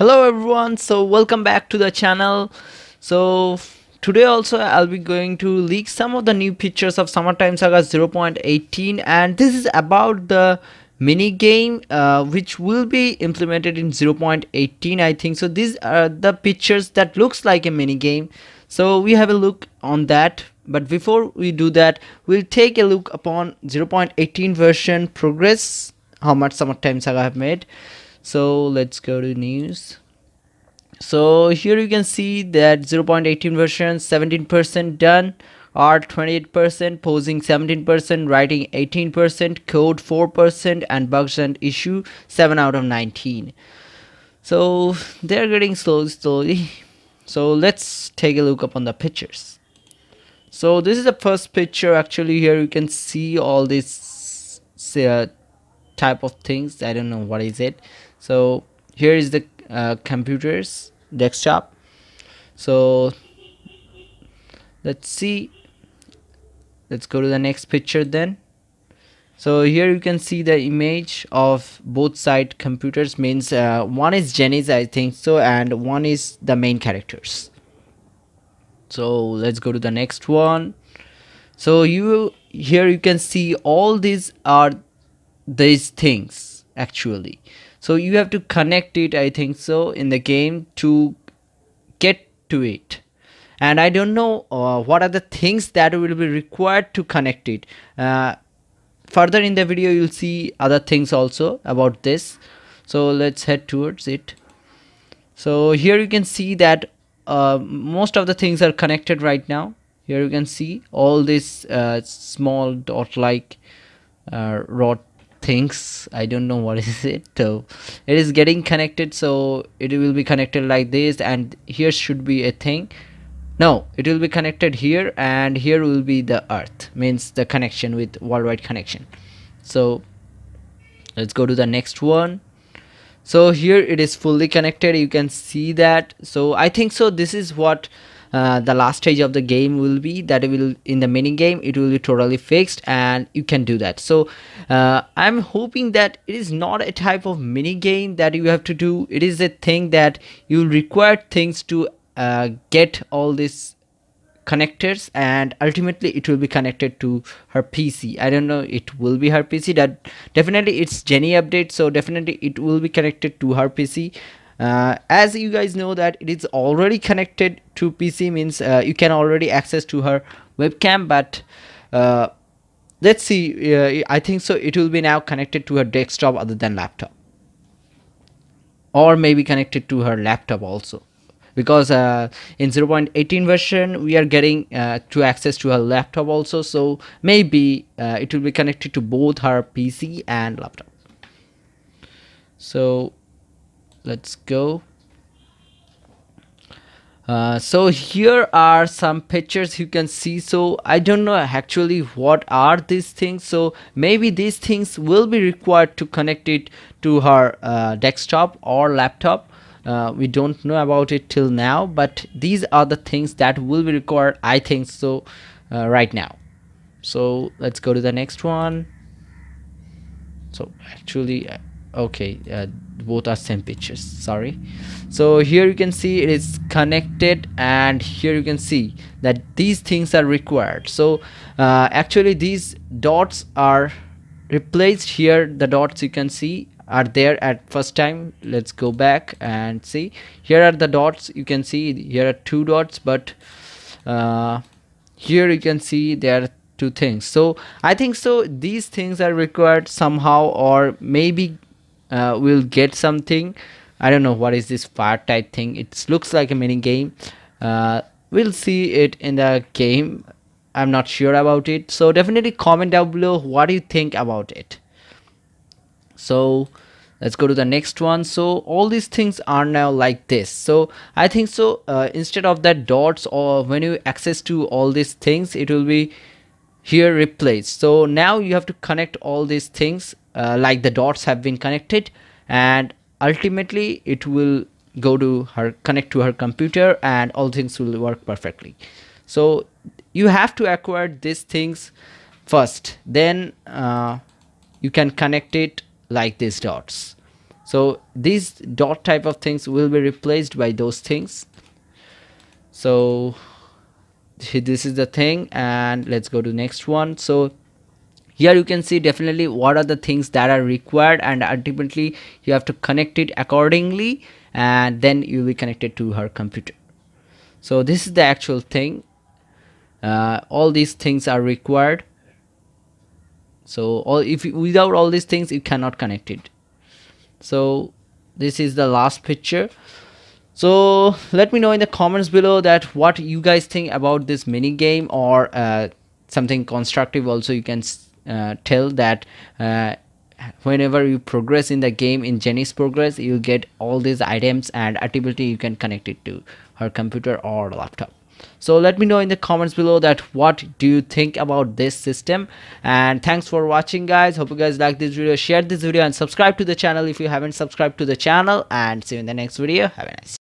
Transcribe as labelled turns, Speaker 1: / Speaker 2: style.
Speaker 1: hello everyone. So welcome back to the channel. So today also i'll be going to leak some of the new pictures of summertime saga 0.18 and this is about the mini game uh, which will be implemented in 0.18 i think. So these are the pictures that looks like a mini game. So we have a look on that. But before we do that we'll take a look upon 0.18 version progress. How much summertime saga have made so let's go to news. So here you can see that 0.18 version 17% done. Art 28% posing 17% writing 18% code 4% and bugs and issue 7 out of 19 so they're getting slow slowly. So let's take a look upon the pictures. So this is the first picture. Actually here you can see all this uh, type of things. I don't know what is it so here is the uh, computers desktop. So let's see. Let's go to the next picture then. So here you can see the image of both side computers means uh, one is Jenny's I think so and one is the main characters. So let's go to the next one. So you here you can see all these are these things actually so you have to connect it i think so in the game to get to it. And i don't know uh, what are the things that will be required to connect it. Uh, further in the video you'll see other things also about this. So let's head towards it. So here you can see that uh, most of the things are connected right now. Here you can see all these uh, small dot like uh, rod things i don't know what is it so it is getting connected so it will be connected like this and here should be a thing. No it will be connected here and here will be the earth means the connection with worldwide connection. So let's go to the next one. So here it is fully connected. You can see that. So i think so. This is what uh, the last stage of the game will be that it will in the mini game it will be totally fixed and you can do that. So uh, i'm hoping that it is not a type of mini game that you have to do. It is a thing that you require things to uh, get all these connectors and ultimately it will be connected to her pc i don't know it will be her pc that definitely it's jenny update so definitely it will be connected to her pc uh, as you guys know that it is already connected to PC means uh, you can already access to her webcam but uh, let's see uh, I think so it will be now connected to her desktop other than laptop. Or maybe connected to her laptop also. Because uh, in 0.18 version we are getting uh, to access to her laptop also so maybe it will be connected to both her PC and laptop. So let's go. Uh, so here are some pictures you can see. So I don't know actually what are these things. So maybe these things will be required to connect it to her uh, desktop or laptop. Uh, we don't know about it till now but these are the things that will be required I think so uh, right now. So let's go to the next one. So actually uh, okay uh, both are same pictures sorry. So here you can see it is connected and here you can see that these things are required. So uh, actually these dots are replaced here. The dots you can see are there at first time. Let's go back and see. Here are the dots. You can see here are two dots but uh, here you can see there are two things. So i think so these things are required somehow or maybe uh, we'll get something. I don't know what is this fire type thing. It looks like a mini game. Uh, we'll see it in the game. I'm not sure about it. So definitely comment down below what do you think about it. So let's go to the next one. So all these things are now like this. So i think so uh, instead of that dots or when you access to all these things it will be here replaced. So now you have to connect all these things uh, like the dots have been connected and ultimately it will go to her connect to her computer and all things will work perfectly. So you have to acquire these things first. Then uh, you can connect it like these dots. So these dot type of things will be replaced by those things. So this is the thing and let's go to next one. So here you can see definitely what are the things that are required and ultimately you have to connect it accordingly and then you'll be connected to her computer. So this is the actual thing. Uh, all these things are required. So all if without all these things you cannot connect it. So this is the last picture. So let me know in the comments below that what you guys think about this mini game or uh, something constructive also you can tell that uh, whenever you progress in the game in Jenny's progress you get all these items and ultimately you can connect it to her computer or laptop. So let me know in the comments below that what do you think about this system. And thanks for watching guys. Hope you guys like this video. Share this video and subscribe to the channel if you haven't subscribed to the channel. And see you in the next video. Have a nice